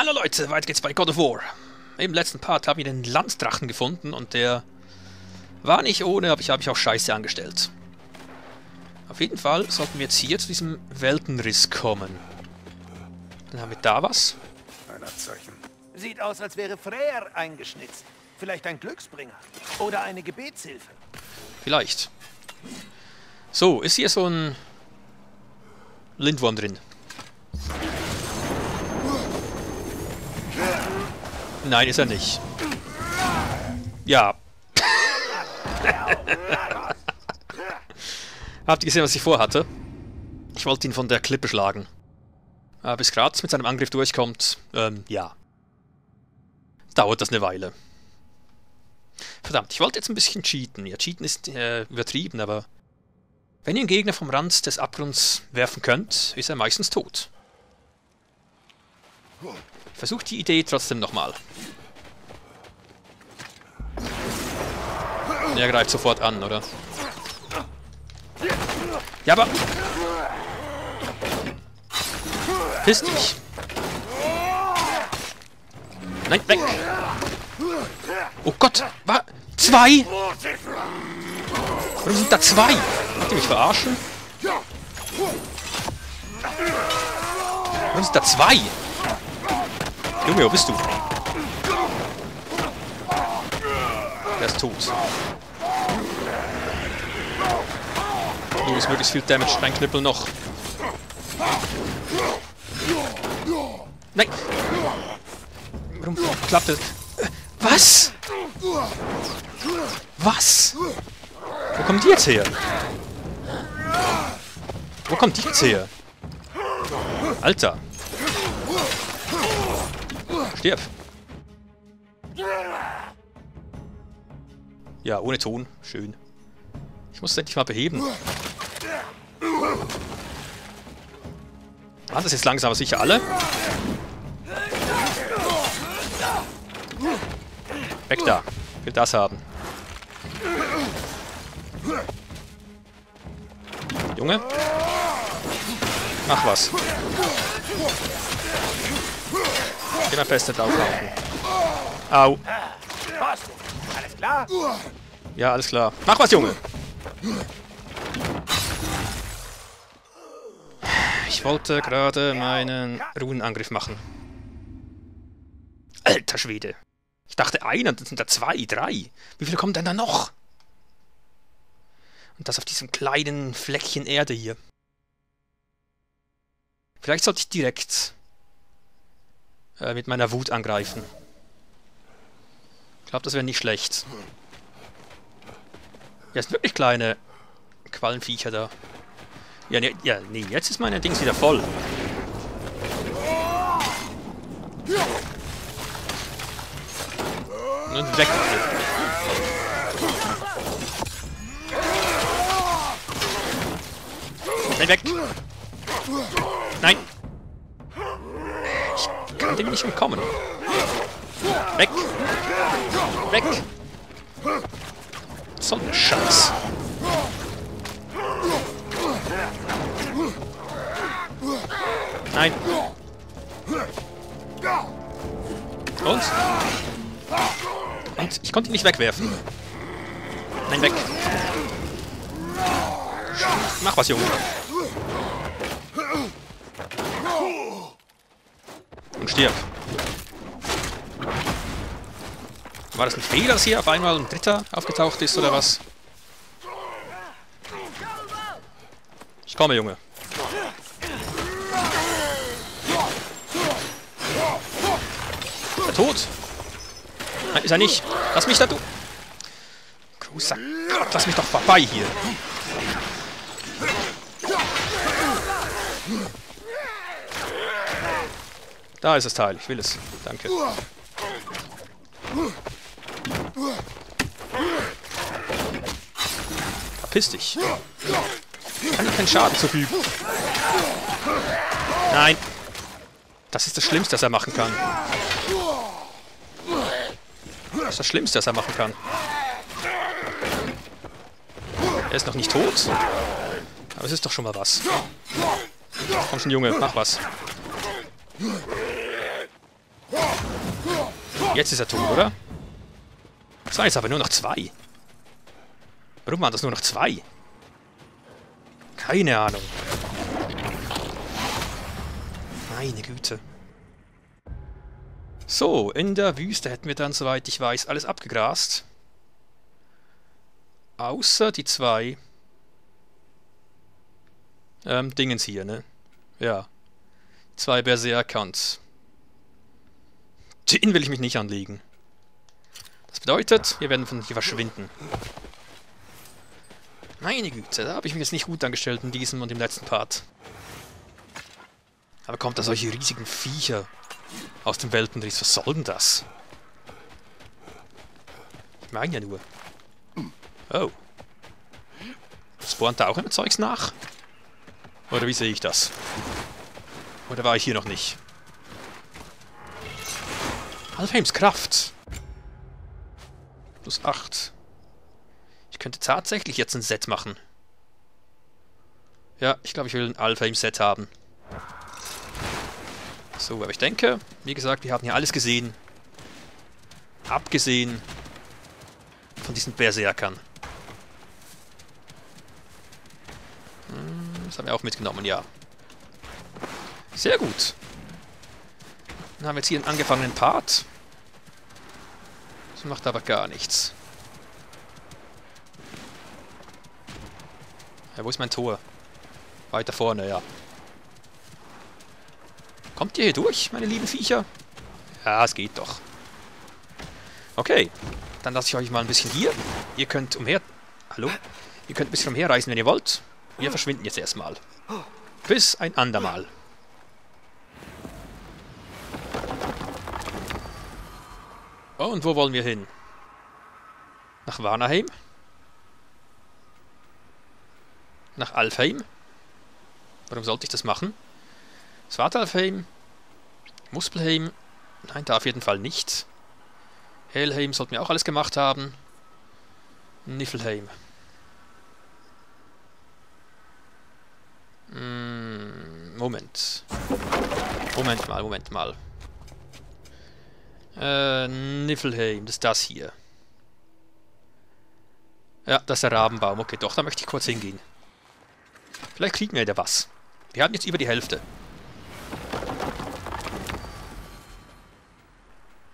Hallo Leute, weiter geht's bei God of War. Im letzten Part haben wir den Landdrachen gefunden und der war nicht ohne, aber ich habe ich auch scheiße angestellt. Auf jeden Fall sollten wir jetzt hier zu diesem Weltenriss kommen. Dann haben wir da was. Ein Abzeichen. Sieht aus, als wäre Freyr eingeschnitzt. Vielleicht ein Glücksbringer. Oder eine Gebetshilfe. Vielleicht. So, ist hier so ein Lindwurm drin? Nein, ist er nicht. Ja. Habt ihr gesehen, was ich vorhatte? Ich wollte ihn von der Klippe schlagen. Aber bis Graz mit seinem Angriff durchkommt, ähm, ja. Dauert das eine Weile. Verdammt, ich wollte jetzt ein bisschen cheaten. Ja, cheaten ist äh, übertrieben, aber... Wenn ihr einen Gegner vom Rand des Abgrunds werfen könnt, ist er meistens tot. Versucht die Idee trotzdem nochmal. Er greift sofort an, oder? Ja, aber... Piss dich. Nein, weg. Oh Gott, war... Zwei? Warum sind da zwei? Wollt ihr mich verarschen? Warum sind da zwei? Junge, wo bist du? Der ist tot. Du ist möglichst viel Damage reinknüppeln noch. Nein! Warum klappt das? Was? Was? Wo kommt die jetzt her? Wo kommt die jetzt her? Alter. Stirb. Ja, ohne Ton. Schön. Ich muss es endlich mal beheben. Ah, das ist langsam aber sicher alle. Weg da. Ich will das haben. Junge. Mach was. Geh mal fest nicht auflaufen. Au. Alles klar? Ja, alles klar. Mach was, Junge. Ich wollte gerade meinen Runenangriff machen. Alter Schwede. Ich dachte einer, dann sind da zwei, drei. Wie viele kommen denn da noch? Und das auf diesem kleinen Fleckchen Erde hier. Vielleicht sollte ich direkt äh, mit meiner Wut angreifen. Ich glaube, das wäre nicht schlecht. Ja, sind wirklich kleine Quallenviecher da. Ja, ne, ja, nee, jetzt ist meine Dings wieder voll. Und weg. Nein, weg. Nein. Dem nicht entkommen. Weg. Weg. So ein Scheiß. Nein. Und? Und ich konnte ihn nicht wegwerfen. Nein, weg. Mach was, Junge. Stirb. War das ein Fehler, dass hier auf einmal ein Dritter aufgetaucht ist, oder was? Ich komme, Junge. Ist er tot? Nein, ist er nicht. Lass mich da, du... Großer Gott, lass mich doch vorbei hier. Da ist das Teil. Ich will es. Danke. Verpiss dich. Kann ich keinen Schaden zufügen. Nein. Das ist das Schlimmste, was er machen kann. Das ist das Schlimmste, was er machen kann. Er ist noch nicht tot. Aber es ist doch schon mal was. Komm schon, Junge, mach was. Jetzt ist er tot, oder? Das waren jetzt aber nur noch zwei. Warum waren das nur noch zwei? Keine Ahnung. Meine Güte. So, in der Wüste hätten wir dann, soweit ich weiß, alles abgegrast. Außer die zwei ähm, Dingens hier, ne? Ja. Zwei Berserkans. Den will ich mich nicht anlegen. Das bedeutet, wir werden von hier verschwinden. Meine Güte, da habe ich mich jetzt nicht gut angestellt in diesem und im letzten Part. Aber kommt da solche riesigen Viecher aus dem Weltenriss? Was soll denn das? Ich meine ja nur. Oh. Spawnt da auch immer Zeugs nach? Oder wie sehe ich das? Oder war ich hier noch nicht? Alfheims Kraft. Plus 8. Ich könnte tatsächlich jetzt ein Set machen. Ja, ich glaube, ich will ein Alfheim-Set haben. So, aber ich denke, wie gesagt, wir haben hier alles gesehen. Abgesehen von diesen Berserkern. Hm, das haben wir auch mitgenommen, ja. Sehr gut. Dann haben wir jetzt hier einen angefangenen Part. Das macht aber gar nichts. Ja, wo ist mein Tor? Weiter vorne, ja. Kommt ihr hier durch, meine lieben Viecher? Ja, es geht doch. Okay, dann lasse ich euch mal ein bisschen hier. Ihr könnt umher... Hallo? Ihr könnt ein bisschen umherreisen, wenn ihr wollt. Wir verschwinden jetzt erstmal. Bis ein andermal. Und wo wollen wir hin? Nach Vanaheim? Nach Alfheim? Warum sollte ich das machen? Svartalfheim? Muspelheim? Nein, da auf jeden Fall nicht. Helheim sollten wir auch alles gemacht haben. Niflheim. Hm, Moment. Moment mal, Moment mal. Äh, Niflheim, das ist das hier. Ja, das ist der Rabenbaum. Okay, doch, da möchte ich kurz hingehen. Vielleicht kriegen wir da was. Wir haben jetzt über die Hälfte.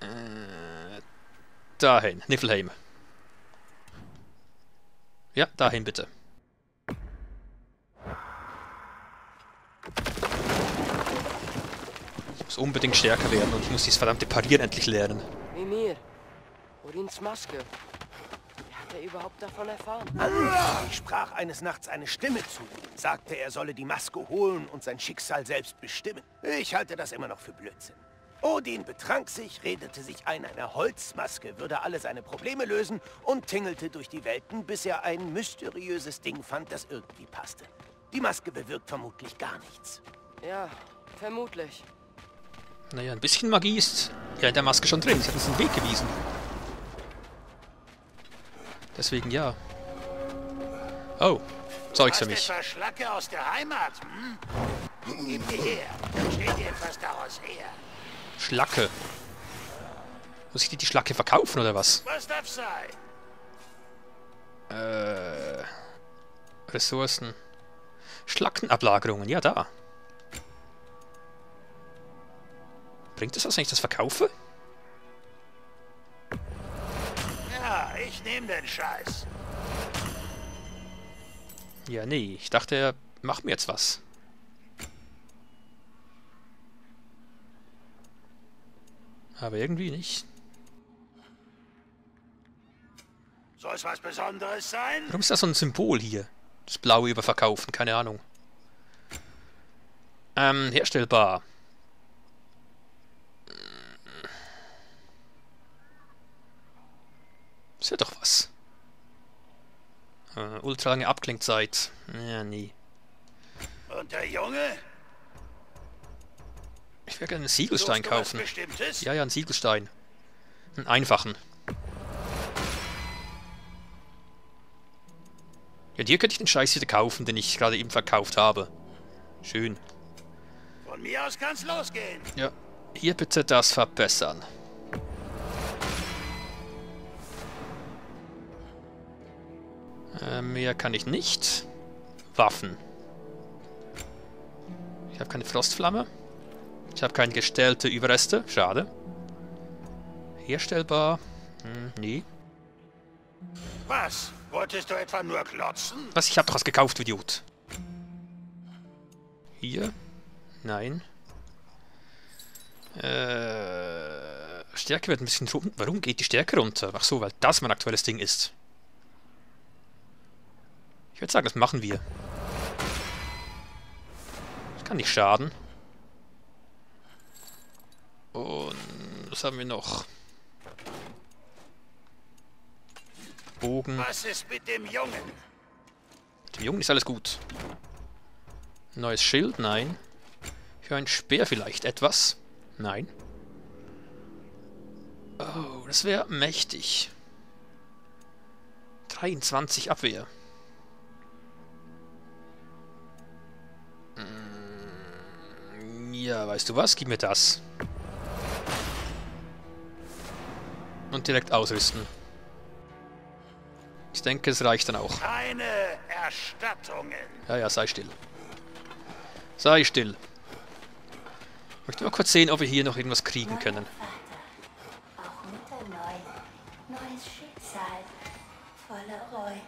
Äh, dahin, Niflheim. Ja, dahin bitte. Muss unbedingt stärker werden und ich muss dieses verdammte Parieren endlich lernen. Mimir, Odins Maske. Wie hat er überhaupt davon erfahren? Ich sprach eines Nachts eine Stimme zu. Sagte, er solle die Maske holen und sein Schicksal selbst bestimmen. Ich halte das immer noch für Blödsinn. Odin betrank sich, redete sich ein, eine Holzmaske würde alle seine Probleme lösen und tingelte durch die Welten, bis er ein mysteriöses Ding fand, das irgendwie passte. Die Maske bewirkt vermutlich gar nichts. Ja, vermutlich. Naja, ein bisschen Magie ist ja in der Maske schon drin. Sie hat uns den Weg gewiesen. Deswegen ja. Oh, Zeugs für mich. etwa Schlacke aus der Heimat, hm? Gib die her, dann steht dir etwas daraus her. Schlacke. Muss ich dir die Schlacke verkaufen oder was? Was darf sein? Äh. Ressourcen. Schlackenablagerungen, ja da. Bringt es was, wenn ich das verkaufe? Ja, ich nehme den Scheiß. Ja, nee. Ich dachte, er macht mir jetzt was. Aber irgendwie nicht. Soll es was Besonderes sein? Warum ist das so ein Symbol hier? Das blaue überverkaufen, keine Ahnung. Ähm, herstellbar. Ist ja doch was. Äh, ultralange Abklingzeit. Ja, nie. Und der Junge? Ich würde gerne einen Siegelstein kaufen. Ja, ja, einen Siegelstein. Einen einfachen. Ja, dir könnte ich den Scheiß wieder kaufen, den ich gerade eben verkauft habe. Schön. Von mir aus kann's losgehen. Ja, hier bitte das verbessern. Äh, mehr kann ich nicht. Waffen. Ich habe keine Frostflamme. Ich habe keine gestellte Überreste. Schade. Herstellbar. Hm, nee. Was? Wolltest du etwa nur klotzen? Was? Ich habe doch was gekauft, Idiot. Hier? Nein. Äh, Stärke wird ein bisschen runter. Warum geht die Stärke runter? Ach so, weil das mein aktuelles Ding ist. Ich würde sagen, das machen wir. Das kann nicht schaden. Und was haben wir noch? Bogen. Was ist mit dem Jungen? Mit dem Jungen ist alles gut. Neues Schild? Nein. Für ein Speer vielleicht etwas? Nein. Oh, das wäre mächtig. 23 Abwehr. Weißt du was? Gib mir das. Und direkt ausrüsten. Ich denke, es reicht dann auch. Keine Erstattungen. Ja, ja, sei still. Sei still. Ich möchte mal kurz sehen, ob wir hier noch irgendwas kriegen können. Auch Mutter neu. Neues Schicksal. Voller Reue.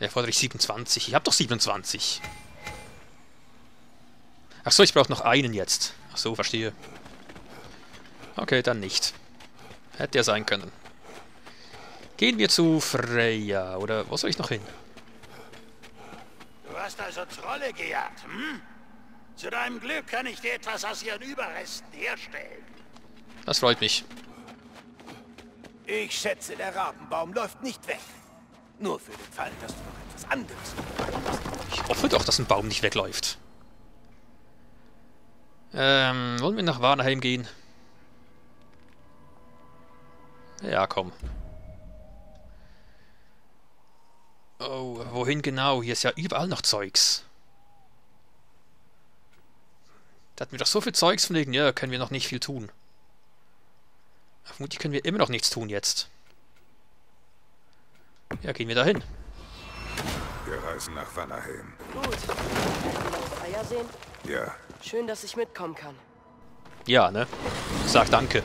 Ja, fordere ich 27. Ich habe doch 27. Ach so, ich brauche noch einen jetzt. Ach so, verstehe. Okay, dann nicht. Hätte ja sein können. Gehen wir zu Freya. Oder wo soll ich noch hin? Du hast also Trolle gejagt, hm? Zu deinem Glück kann ich dir etwas aus ihren Überresten herstellen. Das freut mich. Ich schätze, der Rabenbaum läuft nicht weg. Nur für den Fall, dass du noch etwas anderes Ich hoffe doch, dass ein Baum nicht wegläuft. Ähm, wollen wir nach Warnheim gehen? Ja, komm. Oh, wohin genau? Hier ist ja überall noch Zeugs. Da hatten wir doch so viel Zeugs von wegen, ja, können wir noch nicht viel tun. Vermutlich können wir immer noch nichts tun jetzt. Ja, gehen wir dahin. Wir reisen nach Vanaheim. Gut. Freier sehen? Ja, Schön, dass ich mitkommen kann. Ja, ne? Sag danke.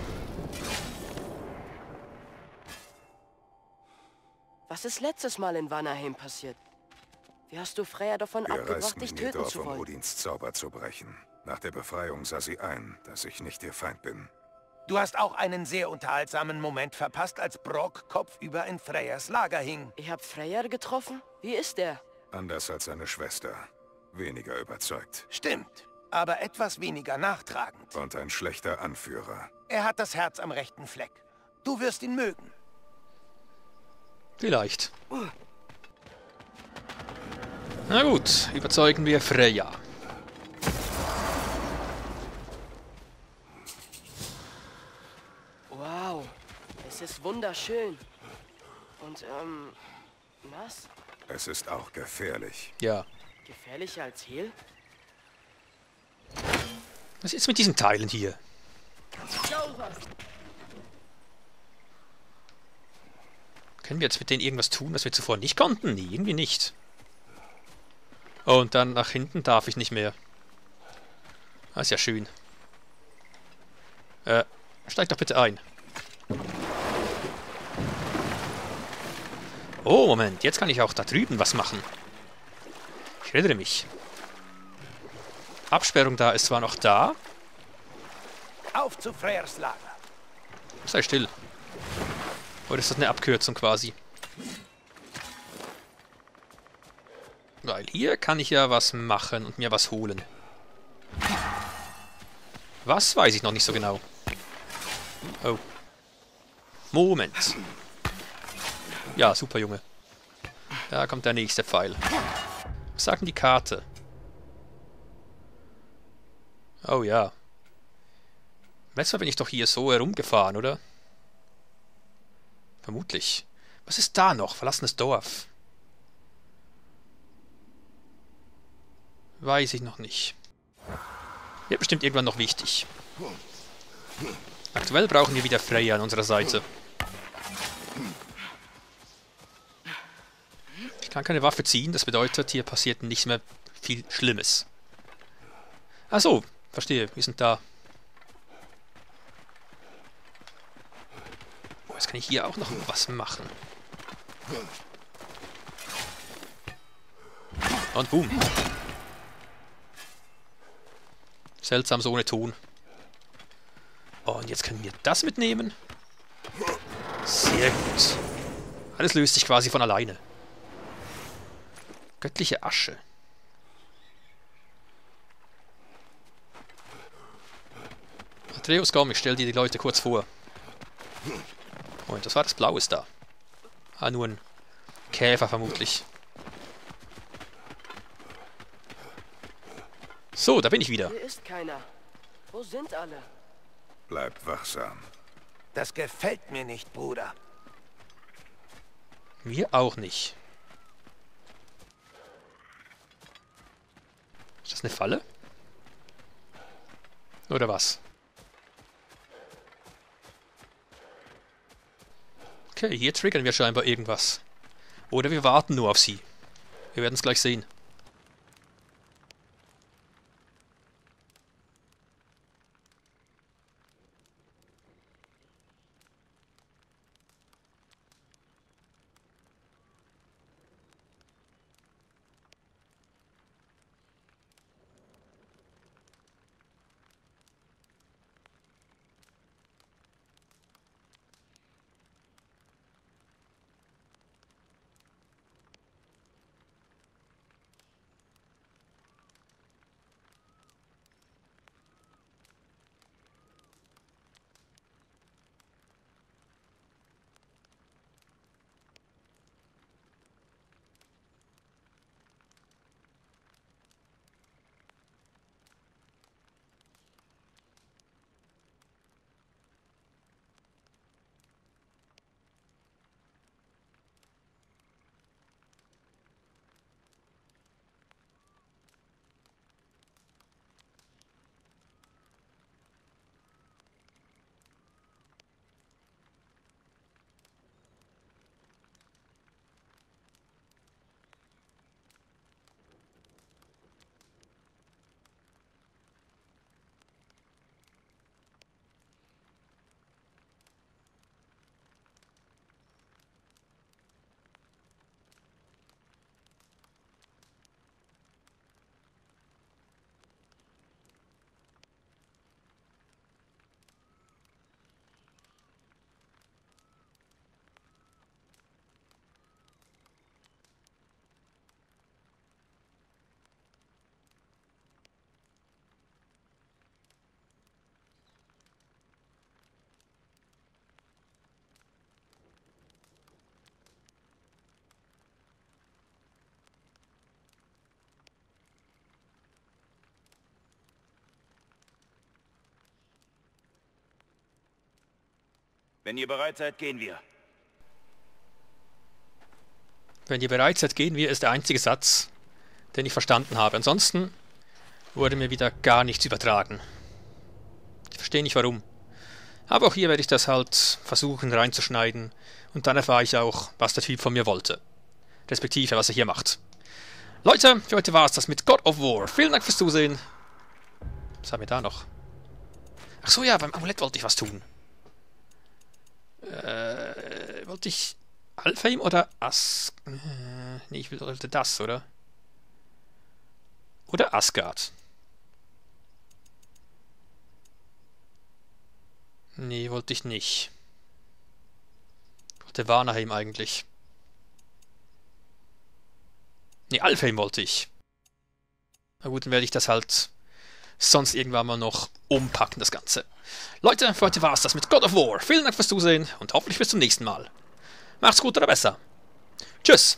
Was ist letztes Mal in Vanaheim passiert? Wie hast du Freya davon wir abgebracht, dich töten Dorf, zu um wollen? Odins Zauber zu brechen. Nach der Befreiung sah sie ein, dass ich nicht ihr Feind bin. Du hast auch einen sehr unterhaltsamen Moment verpasst, als Brock kopfüber in Freyas Lager hing. Ich hab Freya getroffen? Wie ist der? Anders als seine Schwester. Weniger überzeugt. Stimmt, aber etwas weniger nachtragend. Und ein schlechter Anführer. Er hat das Herz am rechten Fleck. Du wirst ihn mögen. Vielleicht. Na gut, überzeugen wir Freya. Wow, es ist wunderschön. Und, ähm, nass? Es ist auch gefährlich. Ja. Gefährlicher als Hehl? Was ist mit diesen Teilen hier? Können wir jetzt mit denen irgendwas tun, was wir zuvor nicht konnten? Nee, irgendwie nicht. Und dann nach hinten darf ich nicht mehr. Das ist ja schön. Äh, steig doch bitte ein. Oh, Moment, jetzt kann ich auch da drüben was machen. Ich erinnere mich. Absperrung da ist zwar noch da. Auf zu Freyers Lager. Sei still. Oder ist das eine Abkürzung quasi? Weil hier kann ich ja was machen und mir was holen. Was weiß ich noch nicht so genau. Oh. Moment. Ja, super Junge. Da kommt der nächste Pfeil. Was sagt denn die Karte? Oh ja. Letztes Mal bin ich doch hier so herumgefahren, oder? Vermutlich. Was ist da noch? Verlassenes Dorf. Weiß ich noch nicht. Wird bestimmt irgendwann noch wichtig. Aktuell brauchen wir wieder Freya an unserer Seite. Ich kann keine Waffe ziehen, das bedeutet, hier passiert nicht mehr viel Schlimmes. Achso, verstehe, wir sind da. Oh, jetzt kann ich hier auch noch was machen. Und boom. Seltsam so ohne Ton. Oh, und jetzt können wir das mitnehmen. Sehr gut. Alles löst sich quasi von alleine. Göttliche Asche. Atreus, komm, ich stell dir die Leute kurz vor. Moment, was war das Blaues da? Ah, nur ein Käfer vermutlich. So, da bin ich wieder. Hier ist keiner. Wo sind alle? Bleibt wachsam. Das gefällt mir nicht, Bruder. Mir auch nicht. Ist das eine Falle? Oder was? Okay, hier triggern wir scheinbar irgendwas. Oder wir warten nur auf sie. Wir werden es gleich sehen. Wenn ihr bereit seid, gehen wir. Wenn ihr bereit seid, gehen wir, ist der einzige Satz, den ich verstanden habe. Ansonsten wurde mir wieder gar nichts übertragen. Ich verstehe nicht warum. Aber auch hier werde ich das halt versuchen reinzuschneiden und dann erfahre ich auch, was der Typ von mir wollte. Respektive, was er hier macht. Leute, für heute war es das mit God of War. Vielen Dank fürs Zusehen. Was haben wir da noch? Ach so, ja, beim Amulett wollte ich was tun. Äh, wollte ich Alfheim oder As... Äh, nee, ich wollte das, oder? Oder Asgard. Nee, wollte ich nicht. Ich wollte Vanaheim eigentlich. Nee, Alfheim wollte ich. Na gut, dann werde ich das halt sonst irgendwann mal noch umpacken, das Ganze. Leute, für heute war es das mit God of War. Vielen Dank fürs Zusehen und hoffentlich bis zum nächsten Mal. Macht's gut oder besser. Tschüss.